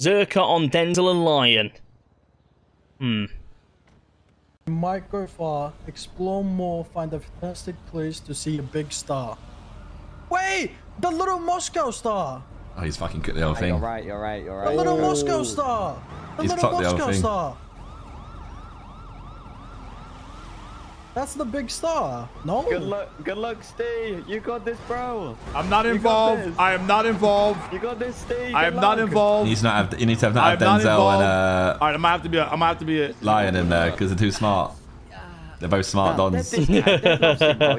Zerkaa on Denzel and Lyon. Hmm. You might go far, explore more, find a fantastic place to see a big star. Wait! The little Moscow star! Oh, he's fucking cut the whole Hey, you're thing. right, you're right, you're right. The right. little Moscow star! The He's little cut the whole Moscow thing. star! That's the big star. No? Good luck, good luck, Steve. You got this, bro. I'm not involved. I am not involved. You got this, Steve. I Good am not involved. You need to not have. You need to have, not I have am not Denzel and uh, All right, I'm gonna have to be. A, I'm gonna have to be a. Lyon in there because they're too smart. They're both smart Nah, dons. Dead, this Dead loves Steve, bro.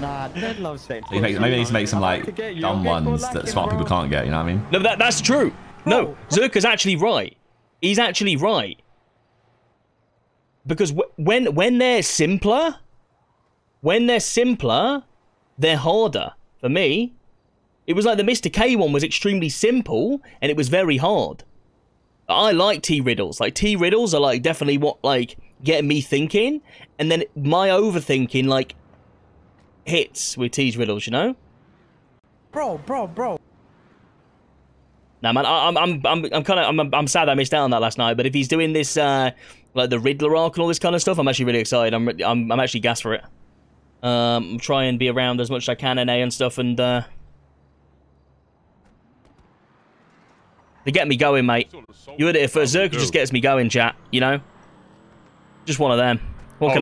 Nah, Dead loves Steve. He make- maybe he needs to make some like to get you. dumb ones that smart bro. people can't get. You know what I mean? No, that that's true. No, Bro. Zerkaa's actually right. He's actually right. Because when when they're simpler, when they're simpler, they're harder. For me, it was like the Mr. K one was extremely simple and it was very hard. I like T riddles. Like T riddles are like definitely what like getting me thinking, and then my overthinking like hits with T's riddles. You know. Bro, bro, bro. Nah, man, I, I'm, I'm, I'm, I'm kind of, I'm, I'm sad I missed out on that last night. But if he's doing this, uh, like the Riddler arc and all this kind of stuff, I'm actually really excited. I'm, I'm, I'm actually gas for it. Um, try and be around as much as I can in A and stuff, and uh, they get me going, mate. You heard it first. Zerkaa just gets me going, chat. You know, just one of them. What can